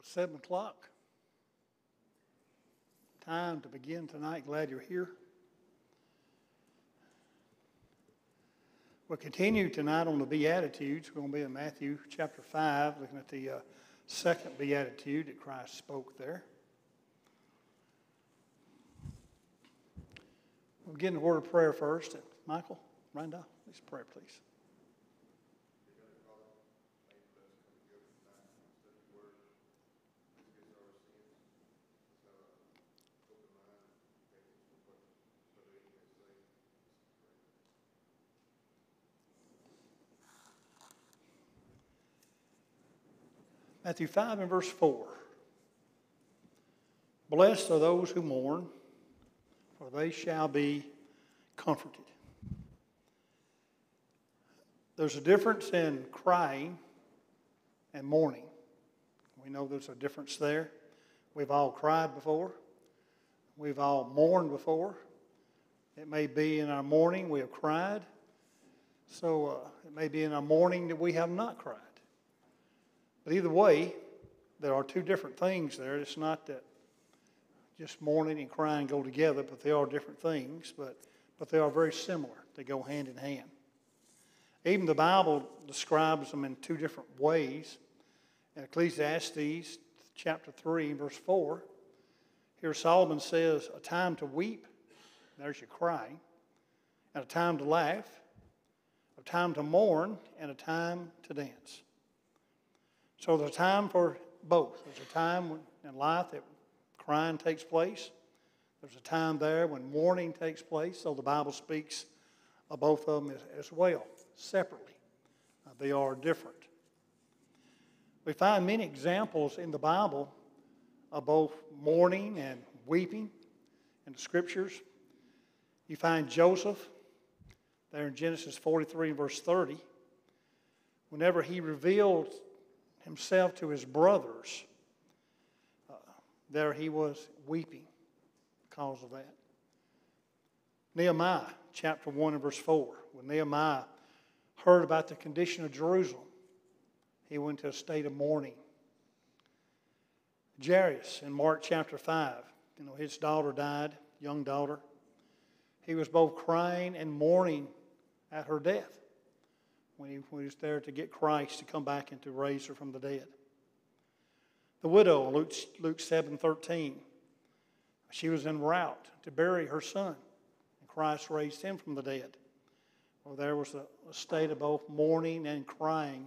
What, 7 o'clock? Time to begin tonight. Glad you're here. We'll continue tonight on the Beatitudes. We're going to be in Matthew chapter 5, looking at the uh, second Beatitude that Christ spoke there. We'll begin the word of prayer first. Michael, Randall, please pray, please. Matthew 5 and verse 4. Blessed are those who mourn, for they shall be comforted. There's a difference in crying and mourning. We know there's a difference there. We've all cried before, we've all mourned before. It may be in our mourning we have cried, so uh, it may be in our mourning that we have not cried. But either way, there are two different things there. It's not that just mourning and crying go together, but they are different things, but, but they are very similar. They go hand in hand. Even the Bible describes them in two different ways. In Ecclesiastes chapter 3, verse 4, here Solomon says, A time to weep, there's your crying, and a time to laugh, a time to mourn, and a time to dance. So there's a time for both. There's a time in life that crying takes place. There's a time there when mourning takes place. So the Bible speaks of both of them as, well, separately. Uh, they are different. We find many examples in the Bible of both mourning and weeping in the scriptures. You find Joseph there in Genesis 43 verse 30. Whenever he revealed himself to his brothers, uh, there he was weeping because of that. Nehemiah chapter 1 and verse 4. When Nehemiah heard about the condition of Jerusalem, he went to a state of mourning. Jairus in Mark chapter 5, you know, his daughter died, young daughter. He was both crying and mourning at her death when he, was there to get Christ to come back and to raise her from the dead. The widow, Luke, Luke 7 13, she was en route to bury her son, and Christ raised him from the dead. Well, there was a, a state of both mourning and crying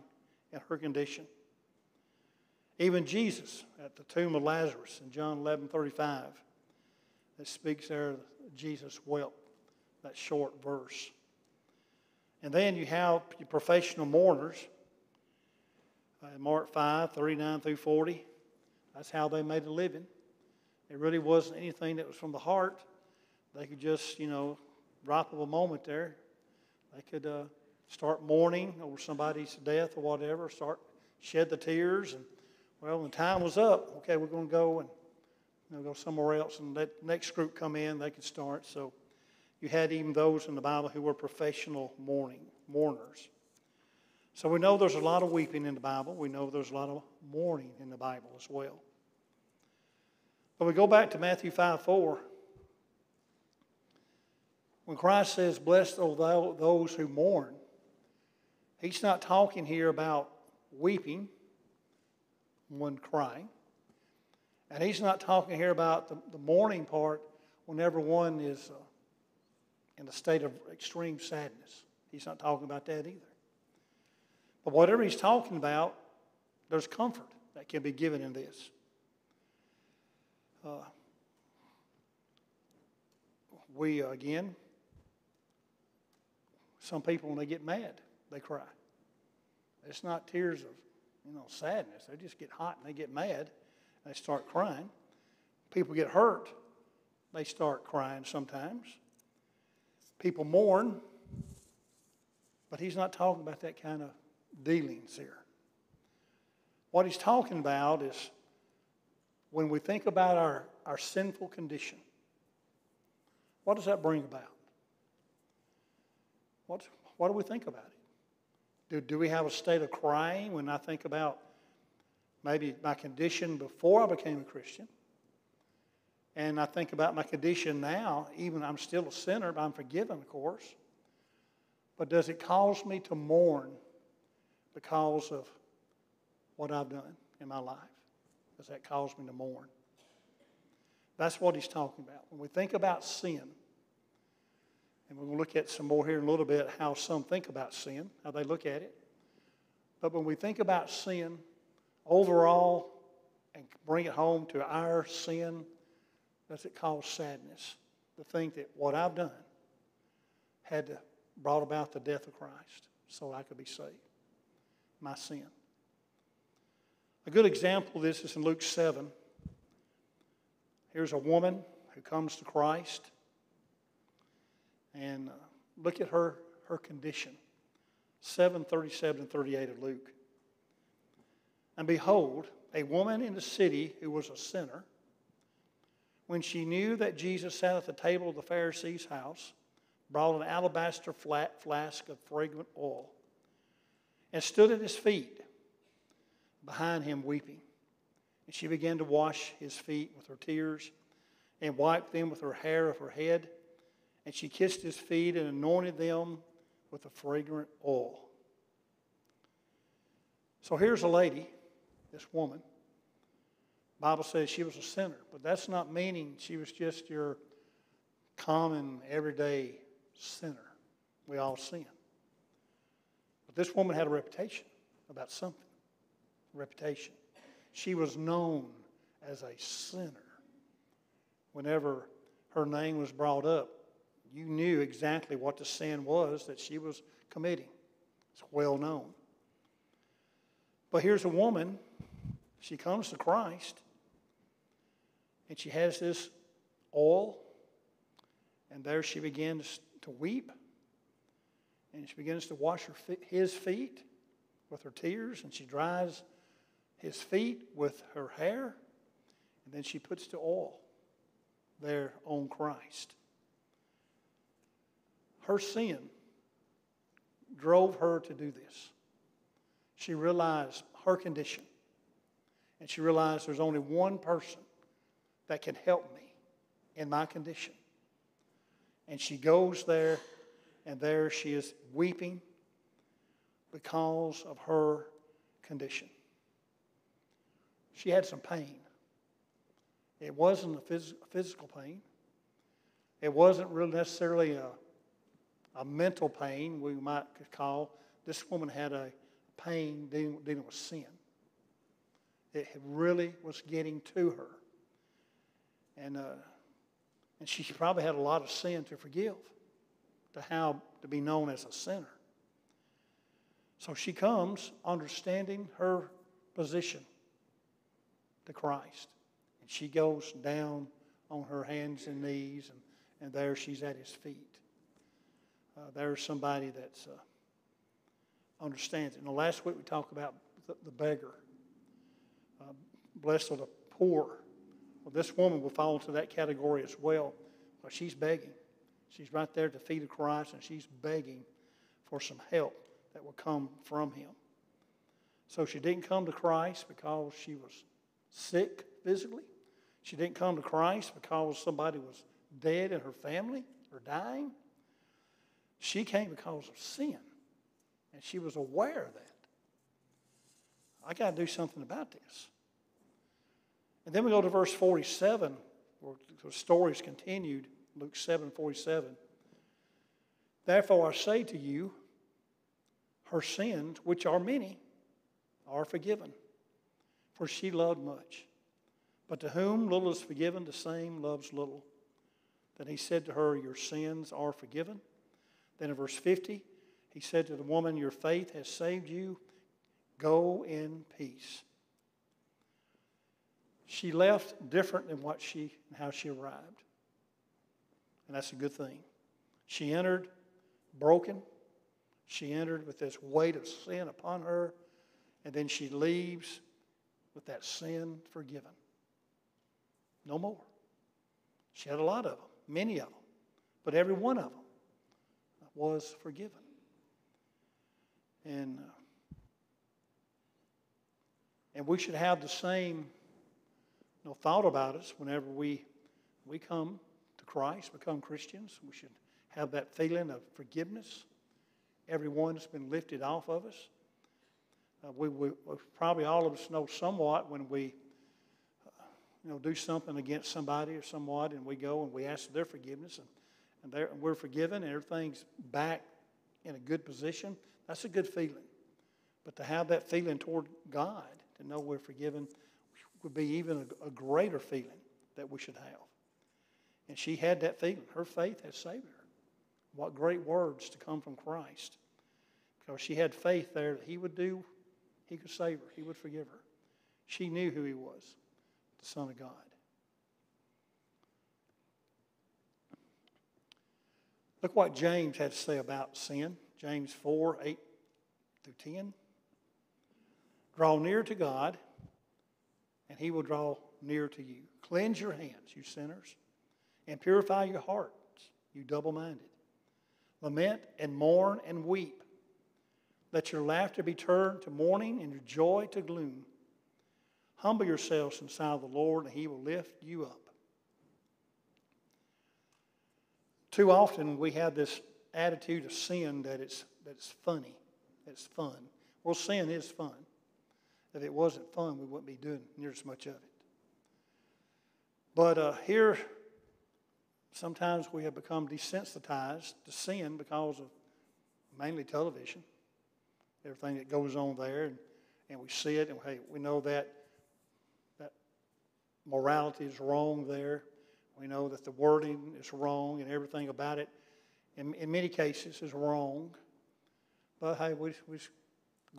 in her condition. Even Jesus at the tomb of Lazarus in John 11 35, that speaks there, Jesus wept, that short verse. And then you have your professional mourners. Uh, Mark 5, 39 through 40. That's how they made a living. It really wasn't anything that was from the heart. They could just, you know, drop of a moment there. They could uh, start mourning over somebody's death or whatever, start shed the tears. And, well, when time was up, okay, we're going to go and you know, go somewhere else. And that next group come in, they could start. So you had even those in the Bible who were professional mourning, mourners. So we know there's a lot of weeping in the Bible. We know there's a lot of mourning in the Bible as well. But we go back to Matthew 5 4. When Christ says, Blessed are those who mourn, he's not talking here about weeping when crying. And he's not talking here about the, the mourning part whenever one is uh, in a state of extreme sadness. He's not talking about that either. But whatever he's talking about, there's comfort that can be given in this. Uh, we, again, some people, when they get mad, they cry. It's not tears of, you know, sadness. They just get hot and they get mad. And they start crying. People get hurt. They start crying sometimes. People mourn, but he's not talking about that kind of dealings here. What he's talking about is when we think about our, our sinful condition, what does that bring about? What, what do we think about it? Do, do we have a state of crying when I think about maybe my condition before I became a Christian. And I think about my condition now, even I'm still a sinner, but I'm forgiven, of course. But does it cause me to mourn because of what I've done in my life? Does that cause me to mourn? That's what he's talking about. When we think about sin, and we're going to look at some more here in a little bit how some think about sin, how they look at it. But when we think about sin overall and bring it home to our sin, does it cause sadness to think that what I've done had to brought about the death of Christ so I could be saved? My sin. A good example of this is in Luke 7. Here's a woman who comes to Christ. And uh, look at her, her condition. 7, 37 and 38 of Luke. And behold, a woman in the city who was a sinner, when she knew that Jesus sat at the table of the Pharisee's house, brought an alabaster flat flask of fragrant oil, and stood at his feet, behind him weeping. And she began to wash his feet with her tears, and wiped them with her hair of her head, and she kissed his feet and anointed them with the fragrant oil. So here's a lady this woman. Bible says she was a sinner, but that's not meaning she was just your common everyday sinner. We all sin. But this woman had a reputation about something. Reputation. She was known as a sinner. Whenever her name was brought up, you knew exactly what the sin was that she was committing. It's well known. But here's a woman she comes to Christ and she has this oil, and there she begins to weep, and she begins to wash her his feet with her tears, and she dries his feet with her hair, and then she puts the oil there on Christ. Her sin drove her to do this. She realized her condition. And she realized there's only one person that can help me in my condition. And she goes there, and there she is weeping because of her condition. She had some pain. It wasn't a phys- physical pain. It wasn't really necessarily a, a mental pain, we might call. This woman had a pain dealing, dealing with sin it really was getting to her. And, uh, and she probably had a lot of sin to forgive, to how to be known as a sinner. So she comes understanding her position to Christ. And she goes down on her hands and knees, and, and there she's at his feet. Uh, there's somebody that uh, understands it. And the last week we talked about the, the beggar blessed are the poor. Well, this woman will fall into that category as well. Well, she's begging. She's right there at the feet of Christ, and she's begging for some help that will come from Him. So she didn't come to Christ because she was sick physically. She didn't come to Christ because somebody was dead in her family or dying. She came because of sin, and she was aware of that. I got to do something about this. And then we go to verse 47, where the story is continued, Luke 7 47. Therefore I say to you, her sins, which are many, are forgiven, for she loved much. But to whom little is forgiven, the same loves little. Then he said to her, Your sins are forgiven. Then in verse 50, he said to the woman, Your faith has saved you. Go in peace. She left different than what she and how she arrived. And that's a good thing. She entered broken. She entered with this weight of sin upon her, and then she leaves with that sin forgiven. No more. She had a lot of them, many of them, but every one of them was forgiven. And uh, And we should have the same you know, thought about us whenever we, we come to Christ, become Christians. We should have that feeling of forgiveness. Everyone has been lifted off of us. Uh, we, we, probably all of us know somewhat when we you know, do something against somebody or somewhat, and we go and we ask for their forgiveness, and, and, and we're forgiven, and everything's back in a good position. That's a good feeling. But to have that feeling toward God, to know we're forgiven, would be even a, a greater feeling that we should have. And she had that feeling. Her faith has saved her. What great words to come from Christ. Because she had faith there that He would do, He could save her, He would forgive her. She knew who He was, the Son of God. Look what James had to say about sin. James 4 8 through 10. Draw near to God, and he will draw near to you. Cleanse your hands, you sinners, and purify your hearts, you double minded. Lament and mourn and weep. Let your laughter be turned to mourning and your joy to gloom. Humble yourselves in sight of the Lord, and he will lift you up. Too often we have this attitude of sin that it's, that it's funny, it's fun. Well, sin is fun. If it wasn't fun, we wouldn't be doing near as much of it. But uh, here, sometimes we have become desensitized to sin because of mainly television, everything that goes on there, and, and we see it, and hey, we know that that morality is wrong there. We know that the wording is wrong, and everything about it, in, in many cases, is wrong. But hey, we, we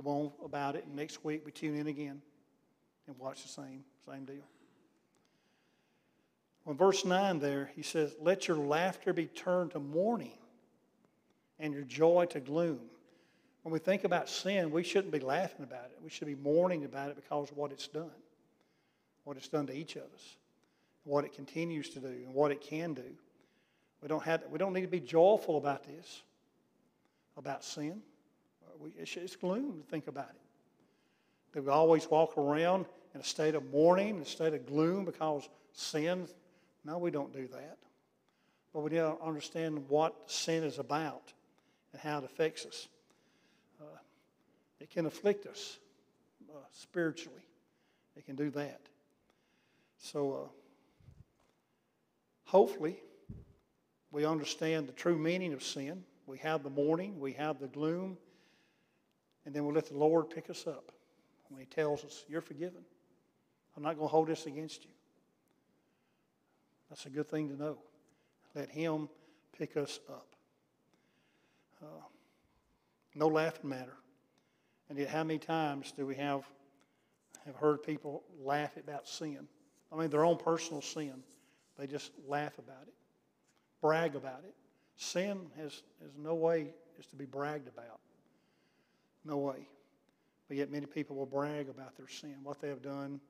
go on about it, and next week we tune in again and watch the same, same deal. Well, verse 9 there, he says, Let your laughter be turned to mourning and your joy to gloom. When we think about sin, we shouldn't be laughing about it. We should be mourning about it because of what it's done, what it's done to each of us, what it continues to do, and what it can do. We don't, have, we don't need to be joyful about this, about sin it's, gloom to think about it. We always walk around in a state of mourning, in a state of gloom because sin. No, we don't do that. But we need to understand what sin is about and how it affects us. Uh, it can afflict us uh, spiritually. It can do that. So, uh, hopefully, we understand the true meaning of sin. We have the mourning, we have the gloom, and then we'll let the Lord pick us up when He tells us, You're forgiven. I'm not going to hold this against you. That's a good thing to know. Let Him pick us up. Uh, no laughing matter. And yet, how many times do we have, have heard people laugh about sin? I mean, their own personal sin. They just laugh about it, brag about it. Sin has, has no way is to be bragged about. No way. But yet many people will brag about their sin, what they have done,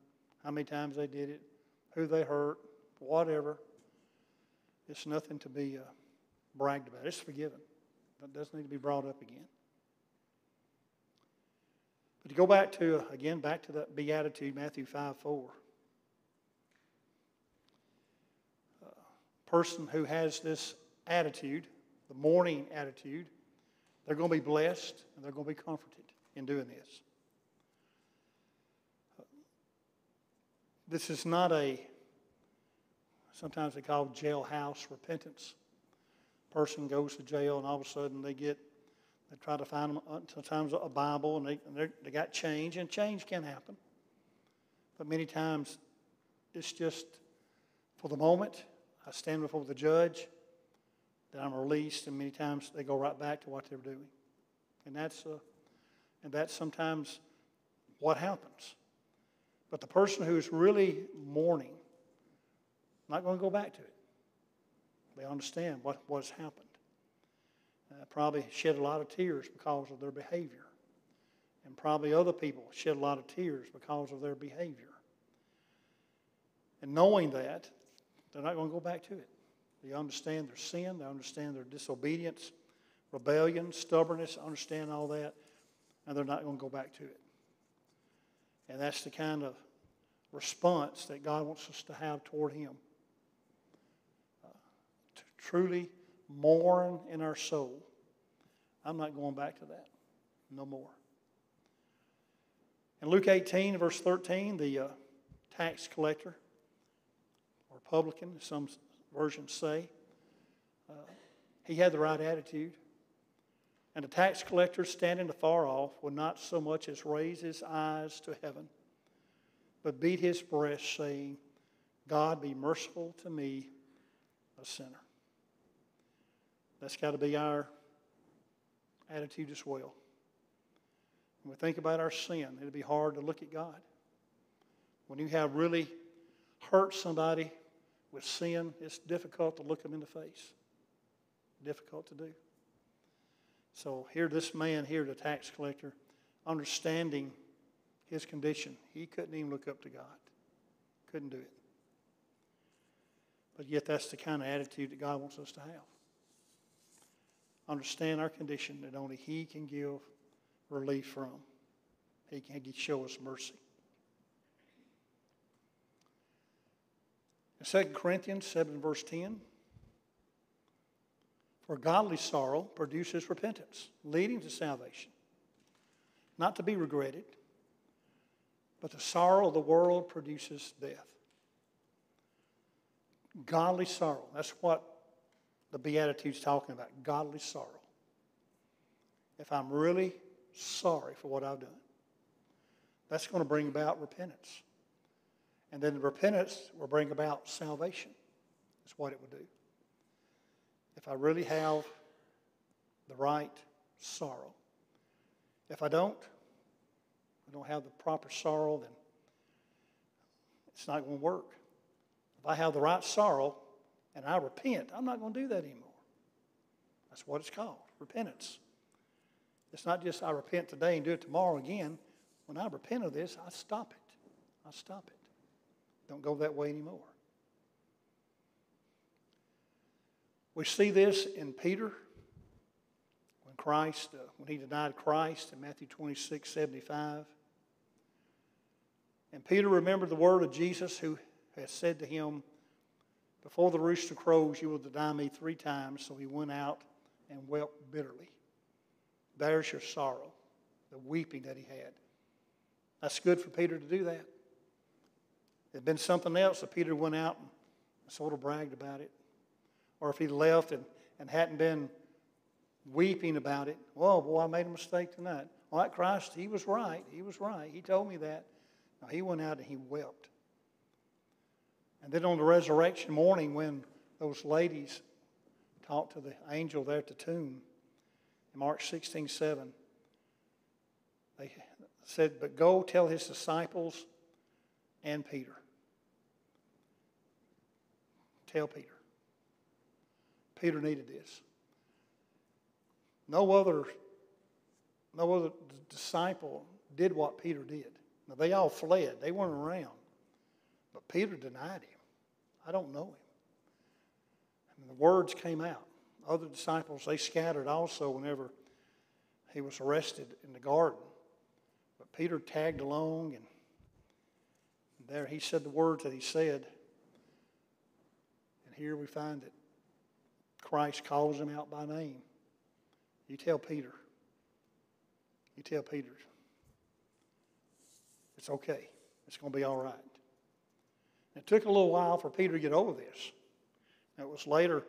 how many times they did it, who they hurt, whatever. It's nothing to be uh, bragged about. It's forgiven. That doesn't need to be brought up again. But to go back to, uh, again, back to that beatitude, Matthew 5 4. Uh, person who has this attitude, the mourning attitude, they're going to be blessed and they're going to be comforted in doing this. This is not a, sometimes they call jailhouse repentance. Person goes to jail and all of a sudden they get, they try to find them uh, sometimes a Bible and they, they got change, and change can happen. But many times it's just for the moment. I stand before the judge that I'm released, and many times they go right back to what they were doing. And that's, uh, and that's sometimes what happens. But the person who's really mourning, not going to go back to it. They understand what, what has happened. Uh, probably shed a lot of tears because of their behavior. And probably other people shed a lot of tears because of their behavior. And knowing that, they're not going to go back to it. They understand their sin, they understand their disobedience, rebellion, stubbornness, understand all that, and they're not going to go back to it. And that's the kind of response that God wants us to have toward Him. Uh, to truly mourn in our soul. I'm not going back to that. No more. In Luke 18, verse 13, the uh, tax collector, or publican, some versions say, uh, he had the right attitude. And the tax collector, standing afar off, would not so much as raise his eyes to heaven, but beat his breast, saying, God be merciful to me, a sinner. That's got to be our attitude as well. When we think about our sin, it'll be hard to look at God. When you have really hurt somebody with sin, it's difficult to look them in the face. Difficult to do. So here, this man here, the tax collector, understanding his condition, he couldn't even look up to God. Couldn't do it. But yet, that's the kind of attitude that God wants us to have. Understand our condition that only He can give relief from. He can show us mercy. 2 Corinthians 7, verse 10, for godly sorrow produces repentance, leading to salvation, not to be regretted, but the sorrow of the world produces death. Godly sorrow, that's what the Beatitudes talking about godly sorrow. If I'm really sorry for what I've done, that's going to bring about repentance. And then the repentance will bring about salvation, That's what it would do if I really have the right sorrow. If I don't, I don't have the proper sorrow, then it's not going to work. If I have the right sorrow and I repent, I'm not going to do that anymore. That's what it's called repentance. It's not just I repent today and do it tomorrow again. When I repent of this, I stop it. I stop it. Don't go that way anymore. We see this in Peter when Christ, uh, when he denied Christ in Matthew 26, 75. And Peter remembered the word of Jesus who had said to him, Before the rooster crows, you will deny me three times. So he went out and wept bitterly. There's your sorrow, the weeping that he had. That's good for Peter to do that. Had been something else that Peter went out and sort of bragged about it or if he left and, and hadn't been weeping about it, oh, boy, I made a mistake tonight. Well, Christ, he was right. He was right. He told me that. Now, he went out and he wept. And then on the resurrection morning, when those ladies talked to the angel there at the tomb, in Mark 16 7, they said, But go tell his disciples and Peter. Tell Peter. Peter needed this. No other, no other disciple did what Peter did. Now, they all fled, they weren't around. But Peter denied him. I don't know him. And the words came out. Other disciples, they scattered also whenever he was arrested in the garden. But Peter tagged along, and there he said the words that he said. And here we find it. Christ calls him out by name. You tell Peter. You tell Peter. It's okay. It's going to be all right. It took a little while for Peter to get over this. it was later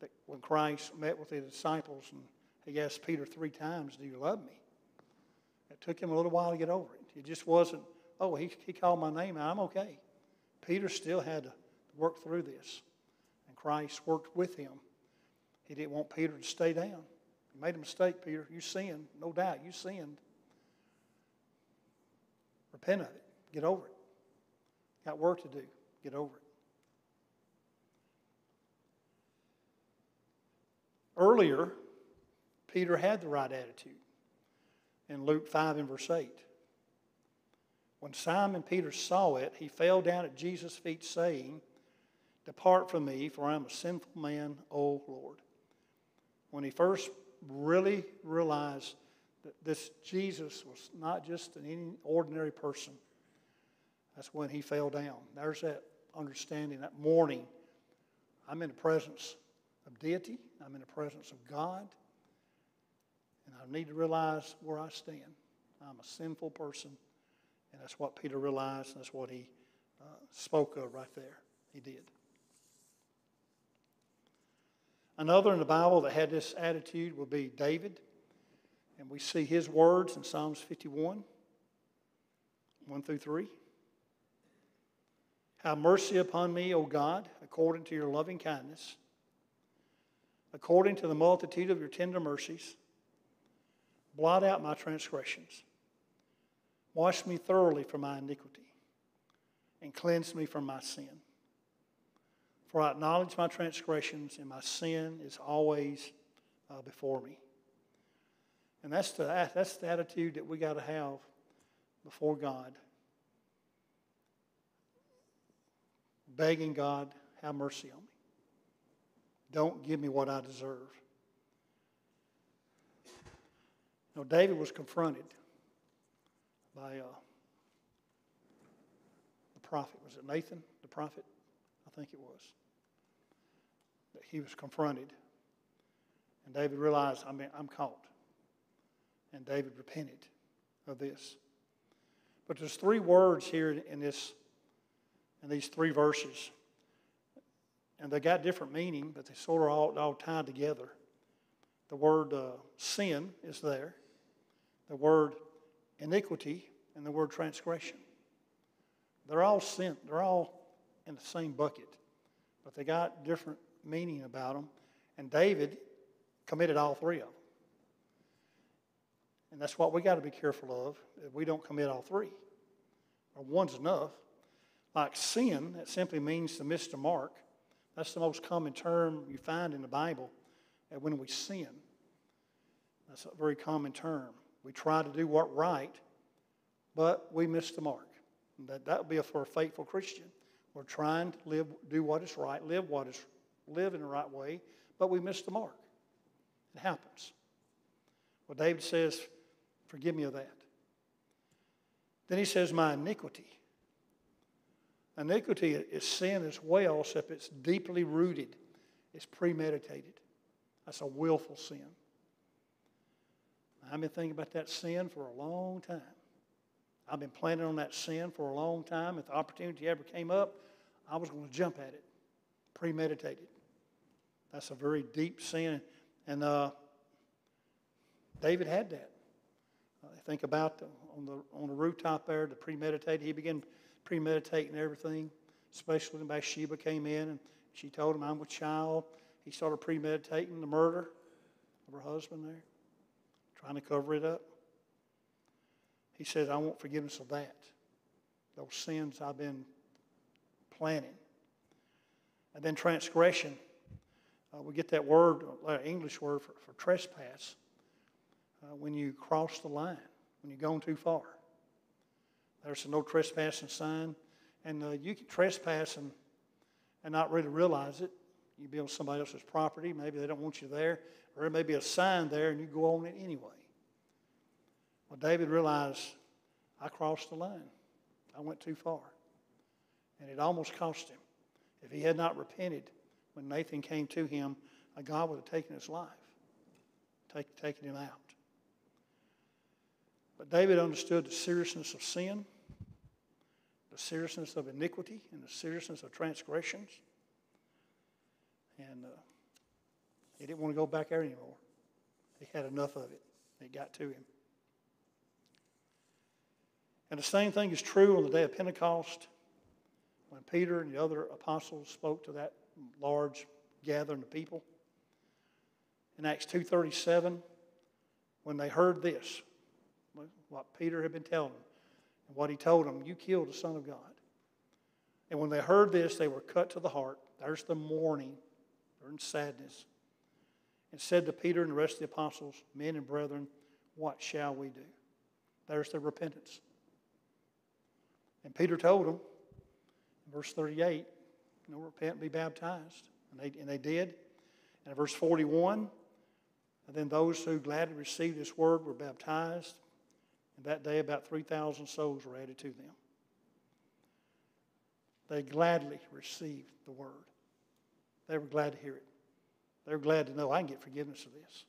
that when Christ met with the disciples and he asked Peter three times, Do you love me? It took him a little while to get over it. It just wasn't, oh, he, he called my name, I'm okay. Peter still had to work through this. Christ worked with him he didn't want Peter to stay down. You made a mistake, Peter. You sinned. No doubt, you sinned. Repent of it. Get over it. Got work to do. Get over it. Earlier, Peter had the right attitude in Luke 5 and verse 8. When Simon Peter saw it, he fell down at Jesus' feet, saying, Depart from me, for I am a sinful man, O Lord when he first really realized that this Jesus was not just an ordinary person, That's when he fell down. There's that understanding, that mourning. I'm in the presence of deity, I'm in the presence of God, and I need to realize where I stand. I'm a sinful person, and that's what Peter realized, and that's what he uh, spoke of right there. He did. Another in the Bible that had this attitude would be David. And we see his words in Psalms 51, 1 through 3. Have mercy upon me, O God, according to your loving kindness, according to the multitude of your tender mercies. Blot out my transgressions. Wash me thoroughly from my iniquity, and cleanse me from my sin. For I acknowledge my transgressions, and my sin is always uh, before me. And that's the, that's the attitude that we got to have before God. Begging God, have mercy on me. Don't give me what I deserve. Know, David was confronted by uh, the prophet. Was it Nathan, the prophet? I think it was. That he was confronted. And David realized, I mean, I'm caught. And David repented of this. But there's three words here in this in these three verses. And they got different meaning, but they sort of all, all tied together. The word uh, sin is there, the word iniquity, and the word transgression. They're all sin. They're all in the same bucket, but they got different meaning about them. And David committed all three of them. And that's what we got to be careful of, that we don't commit all three. Or one's enough. Like sin, that simply means to miss the mark. That's the most common term you find in the Bible when we sin. That's a very common term. We try to do what right, but we miss the mark. That that would be for a faithful Christian. We're trying to live, do what is right, live what is live in the right way, but we miss the mark. It happens. Well, David says, Forgive me of that. Then he says, My iniquity. Iniquity is sin as well, except it's deeply rooted, it's premeditated. That's a willful sin. I've been thinking about that sin for a long time. I've been planning on that sin for a long time. If the opportunity ever came up, I was going to jump at it, premeditated. That's a very deep sin. And uh, David had that. Uh, think about the, on, the, on the rooftop there, the premeditated. He began premeditating everything, especially when Bathsheba came in and she told him, I'm with child. He started premeditating the murder of her husband there, trying to cover it up. He says, I want forgiveness of that. Those sins I've been planning. And then transgression. Uh, we get that word, uh, English word for, for trespass, uh, when you cross the line, when you've gone too far. There's a no trespassing sign, and uh, you can trespass and, and not really realize it. You be on somebody else's property, maybe they don't want you there, or there may be a sign there and you go on it anyway. Well, David realized, I crossed the line. I went too far. And it almost cost him. If he had not repented when Nathan came to him, a God would have taken his life, take, taken him out. But David understood the seriousness of sin, the seriousness of iniquity, and the seriousness of transgressions. And uh, he didn't want to go back there anymore. He had enough of it. It got to him. And the same thing is true on the day of Pentecost when Peter and the other apostles spoke to that large gathering of people. In Acts 2.37, when they heard this, what Peter had been telling them, and what he told them, you killed the Son of God. And when they heard this, they were cut to the heart. There's the mourning. They're in sadness. And said to Peter and the rest of the apostles, Men and brethren, what shall we do? There's the repentance. And Peter told them, verse 38, you know, repent and be baptized. And they, and they did. And in verse 41, and then those who gladly received this word were baptized. And that day, about 3,000 souls were added to them. they gladly received the word. They were glad to hear it. They were glad to know I can get forgiveness of this.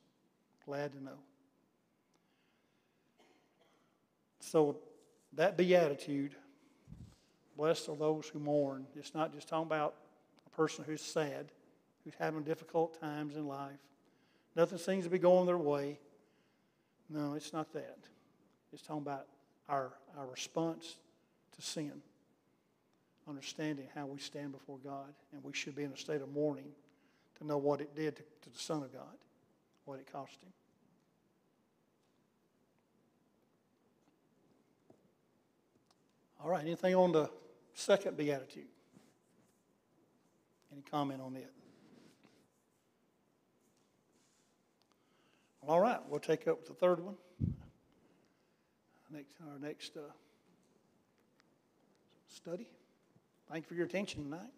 Glad to know. So that beatitude, blessed are those who mourn. It's not just talking about a person who's sad, who's having difficult times in life. Nothing seems to be going their way. No, it's not that. It's talking about our, our response to sin, understanding how we stand before God, and we should be in a state of mourning to know what it did to, to the Son of God, what it cost him. All right, anything on the second beatitude? Any comment on it? All right, we'll take up the third one. Next, our next uh, study. Thank you for your attention tonight.